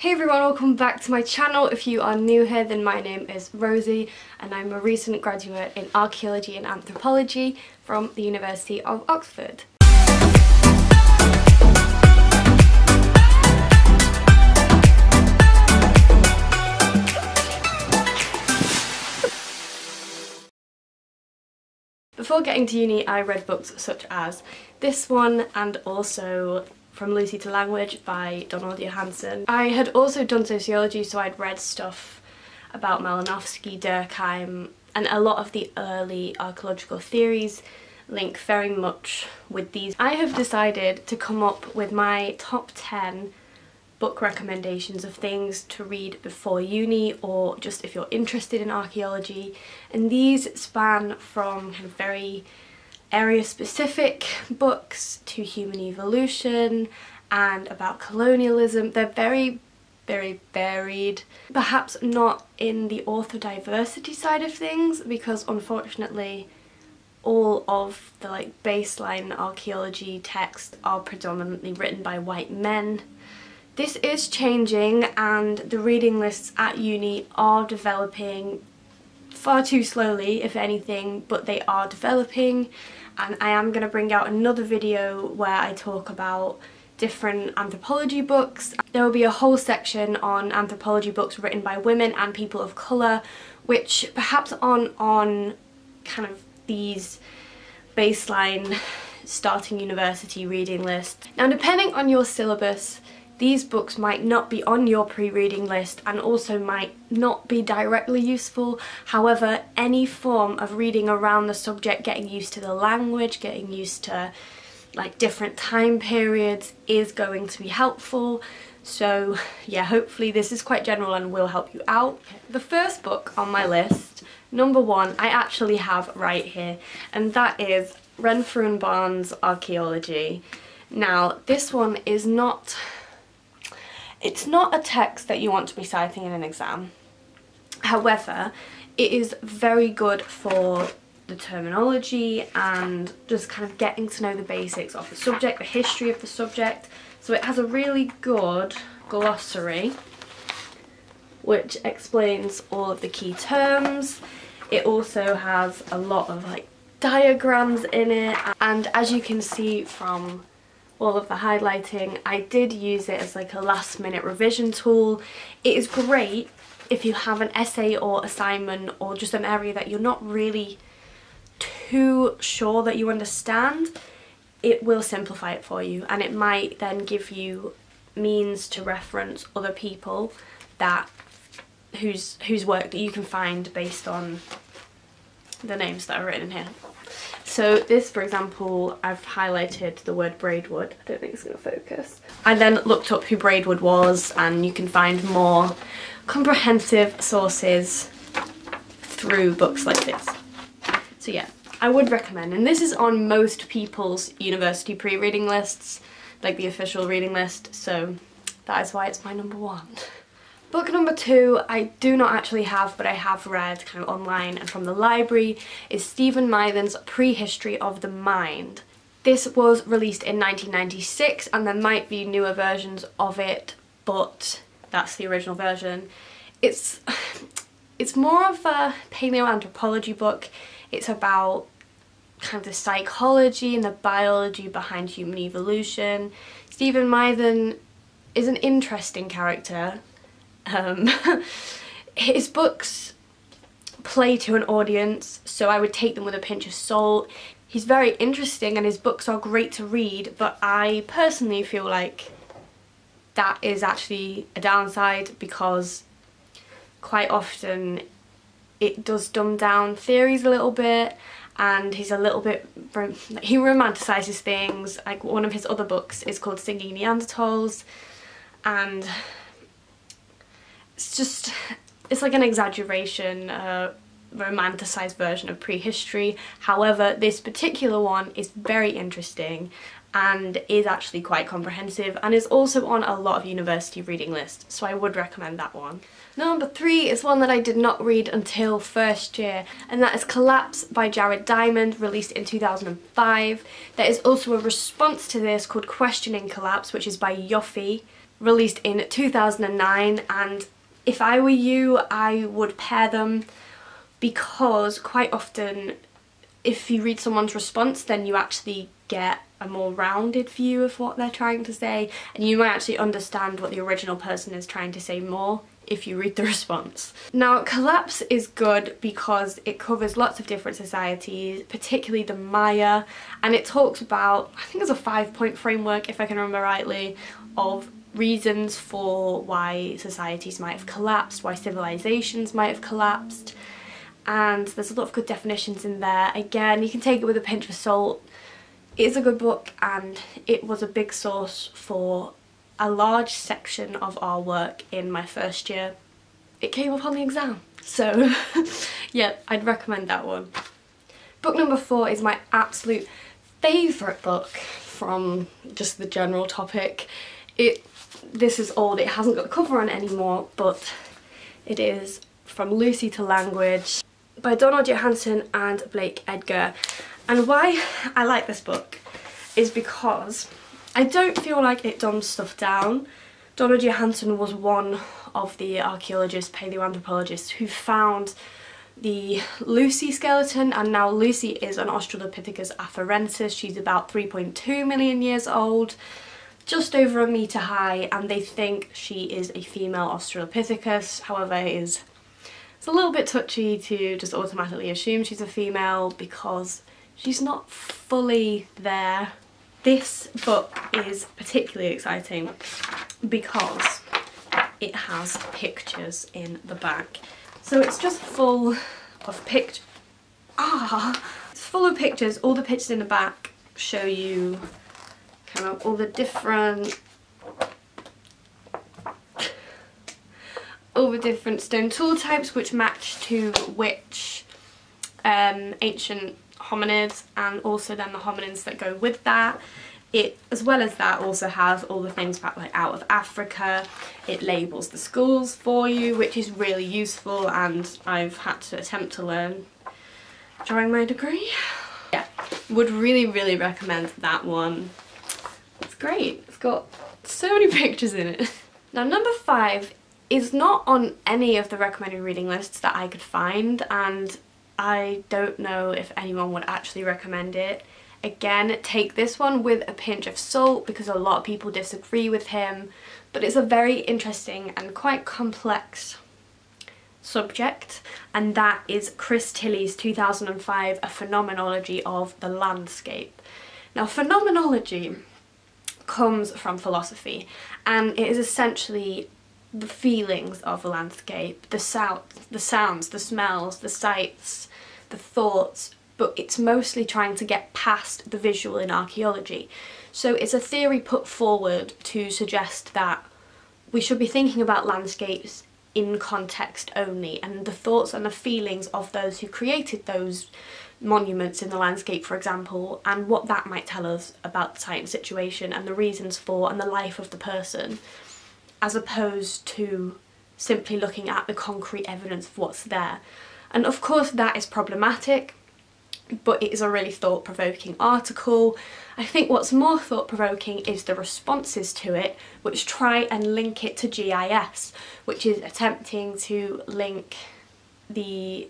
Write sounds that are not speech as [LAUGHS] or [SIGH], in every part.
Hey everyone, welcome back to my channel. If you are new here, then my name is Rosie and I'm a recent graduate in Archaeology and Anthropology from the University of Oxford. Before getting to uni, I read books such as this one and also From Lucy to Language by Donald Johanson. I had also done sociology, so I'd read stuff about Malinowski, Durkheim, and a lot of the early archaeological theories link very much with these. I have decided to come up with my top 10 book recommendations of things to read before uni or just if you're interested in archaeology and these span from kind of very area specific books to human evolution and about colonialism. They're very very varied. Perhaps not in the author diversity side of things because unfortunately all of the like baseline archaeology texts are predominantly written by white men this is changing and the reading lists at uni are developing far too slowly if anything but they are developing and I am going to bring out another video where I talk about different anthropology books. There will be a whole section on anthropology books written by women and people of colour which perhaps aren't on kind of these baseline starting university reading lists. Now depending on your syllabus these books might not be on your pre-reading list and also might not be directly useful. However, any form of reading around the subject, getting used to the language, getting used to like different time periods is going to be helpful. So yeah, hopefully this is quite general and will help you out. The first book on my list, number one, I actually have right here, and that is Renfrew and Bahn's Archaeology. Now, this one is not it's not a text that you want to be citing in an exam. However, it is very good for the terminology and just kind of getting to know the basics of the subject, the history of the subject. So it has a really good glossary which explains all of the key terms. It also has a lot of like diagrams in it and as you can see from all of the highlighting. I did use it as like a last minute revision tool. It is great if you have an essay or assignment or just an area that you're not really too sure that you understand. It will simplify it for you and it might then give you means to reference other people that whose whose work that you can find based on the names that are written in here. So this, for example, I've highlighted the word Braidwood. I don't think it's going to focus. I then looked up who Braidwood was and you can find more comprehensive sources through books like this. So yeah, I would recommend. And this is on most people's university pre-reading lists, like the official reading list. So that is why it's my number one. Book number two I do not actually have but I have read kind of online and from the library is Steven Mithen's Prehistory of the Mind. This was released in 1996 and there might be newer versions of it but that's the original version. It's, [SIGHS] it's more of a paleoanthropology book. It's about kind of the psychology and the biology behind human evolution. Steven Mithen is an interesting character um, [LAUGHS] his books play to an audience, so I would take them with a pinch of salt. He's very interesting and his books are great to read, but I personally feel like that is actually a downside because quite often it does dumb down theories a little bit and he's a little bit he romanticizes things like one of his other books is called singing neanderthals and it's just, it's like an exaggeration, uh, romanticized version of prehistory. However, this particular one is very interesting and is actually quite comprehensive and is also on a lot of university reading lists, so I would recommend that one. Number three is one that I did not read until first year, and that is Collapse by Jared Diamond, released in 2005. There is also a response to this called Questioning Collapse, which is by Yoffee, released in 2009 and if I were you I would pair them because quite often if you read someone's response then you actually get a more rounded view of what they're trying to say and you might actually understand what the original person is trying to say more if you read the [LAUGHS] response. Now Collapse is good because it covers lots of different societies, particularly the Maya, and it talks about, I think it's a five point framework if I can remember rightly, of reasons for why societies might have collapsed, why civilizations might have collapsed, and there's a lot of good definitions in there. Again, you can take it with a pinch of salt. It is a good book and it was a big source for a large section of our work in my first year. It came up on the exam. So [LAUGHS] yeah, I'd recommend that one. Book number four is my absolute favourite book from just the general topic. It This is old, it hasn't got the cover on anymore, but it is From Lucy to Language by Donald Johanson and Blake Edgar. And why I like this book is because I don't feel like it dumbs stuff down. Donald Johanson was one of the archaeologists, paleoanthropologists who found the Lucy skeleton and now Lucy is an Australopithecus afarensis. She's about 3.2 million years old, just over a metre high and they think she is a female Australopithecus. However, it is it's a little bit touchy to just automatically assume she's a female because she's not fully there this book is particularly exciting because it has pictures in the back. So it's just full of pictures. Ah! It's full of pictures. All the pictures in the back show you kind of all the different all the different stone tool types which match to which um, ancient hominids and also then the hominins that go with that. It, as well as that, also has all the things about like out of Africa. It labels the schools for you, which is really useful and I've had to attempt to learn during my degree. Yeah, would really, really recommend that one. Great. It's got so many [LAUGHS] pictures in it. Now number five is not on any of the recommended reading lists that I could find and I don't know if anyone would actually recommend it. Again, take this one with a pinch of salt because a lot of people disagree with him, but it's a very interesting and quite complex subject and that is Chris Tilley's 2005 A Phenomenology of the Landscape. Now phenomenology comes from philosophy and it is essentially the feelings of a landscape, the sound, the sounds, the smells, the sights, the thoughts, but it's mostly trying to get past the visual in archaeology. So it's a theory put forward to suggest that we should be thinking about landscapes in context only and the thoughts and the feelings of those who created those monuments in the landscape for example and what that might tell us about the site and situation and the reasons for and the life of the person as opposed to simply looking at the concrete evidence of what's there. And of course that is problematic, but it is a really thought-provoking article. I think what's more thought-provoking is the responses to it, which try and link it to GIS, which is attempting to link the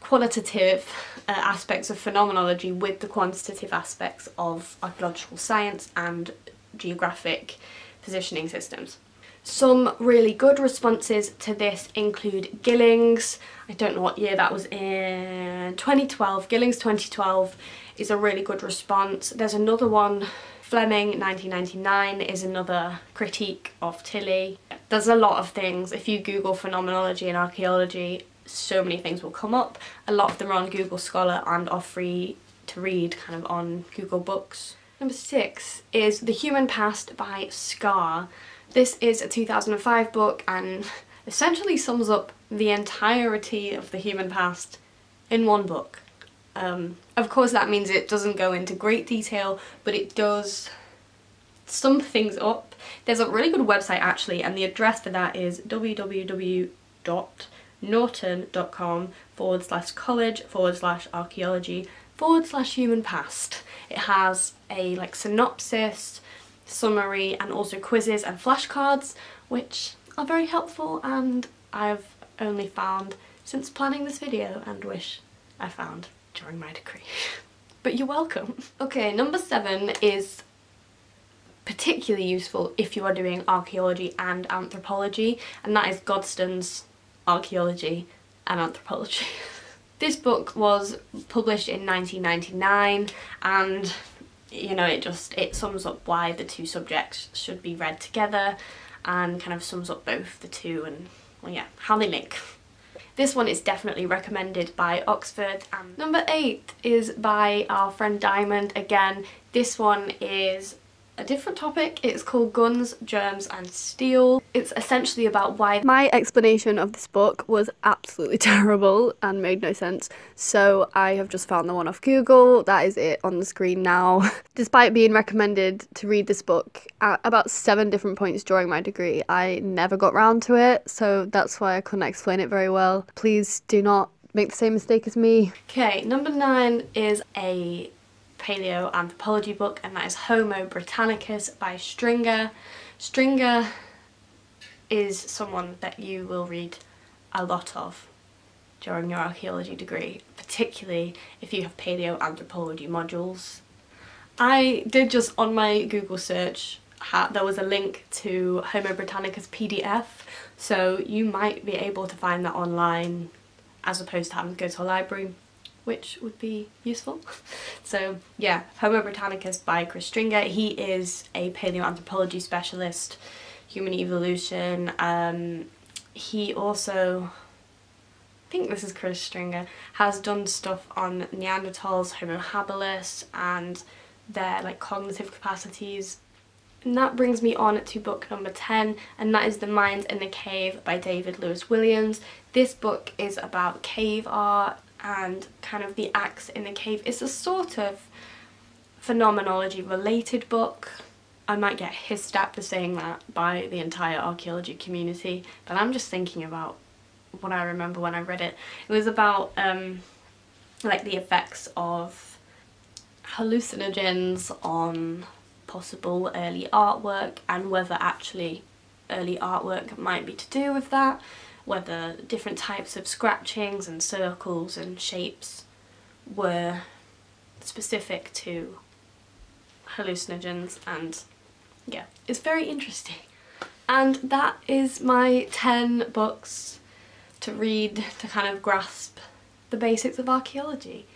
qualitative uh, aspects of phenomenology with the quantitative aspects of archaeological science and geographic positioning systems. Some really good responses to this include Gillings, I don't know what year that was in, 2012, Gillings 2012 is a really good response. There's another one, Fleming 1999 is another critique of Tilley. There's a lot of things, if you google phenomenology and archaeology, so many things will come up. A lot of them are on Google Scholar and are free to read kind of on Google Books. Number six is The Human Past by Scarre. This is a 2005 book and [LAUGHS] essentially sums up the entirety of the human past in one book. Um, of course that means it doesn't go into great detail, but it does sum things up. There's a really good website actually and the address for that is www.norton.com forward slash college forward slash archaeology forward slash human past. It has a like synopsis, summary and also quizzes and flashcards which are very helpful and I've only found since planning this video and wish I found during my degree. [LAUGHS] but you're welcome. Okay, number seven is particularly useful if you are doing archaeology and anthropology and that is Gosden's Archaeology and Anthropology. [LAUGHS] this book was published in 1999 and you know it just it sums up why the two subjects should be read together and kind of sums up both the two and well yeah how they link. This one is definitely recommended by Oxford. And number eight is by our friend Diamond. Again, this one is a different topic. It's called Guns, Germs and Steel. It's essentially about why my explanation of this book was absolutely [LAUGHS] terrible and made no sense. So I have just found the one off Google. That is it on the screen now. [LAUGHS] Despite being recommended to read this book at about seven different points during my degree, I never got round to it. So that's why I couldn't explain it very well. Please do not make the same mistake as me. Okay, number nine is a paleoanthropology book and that is Homo Britannicus by Stringer. Stringer is someone that you will read a lot of during your archaeology degree, particularly if you have paleoanthropology modules. I did just on my Google search, there was a link to Homo Britannicus PDF, so you might be able to find that online as opposed to having to go to a library which would be useful. [LAUGHS] so yeah, Homo Britannicus by Chris Stringer. He is a paleoanthropology specialist, human evolution. Um, he also, I think this is Chris Stringer, has done stuff on Neanderthals, Homo habilis and their like cognitive capacities. And that brings me on to book number 10 and that is The Mind in the Cave by David Lewis Williams. This book is about cave art and kind of the axe in the cave. It's a sort of phenomenology related book. I might get hissed at for saying that by the entire archaeology community, but I'm just thinking about what I remember when I read it. It was about um, like the effects of hallucinogens on possible early artwork and whether actually early artwork might be to do with that whether different types of scratchings and circles and shapes were specific to hallucinogens and yeah, it's very interesting. And that is my 10 books to read to kind of grasp the basics of archaeology.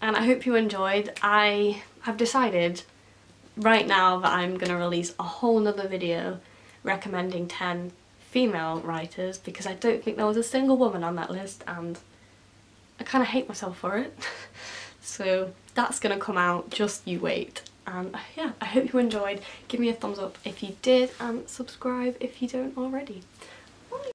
And I hope you enjoyed. I have decided right now that I'm going to release a whole nother video recommending 10 female writers because I don't think there was a single woman on that list and I kind of hate myself for it. [LAUGHS] so that's going to come out, just you wait. And uh, yeah, I hope you enjoyed. Give me a thumbs up if you did and subscribe if you don't already.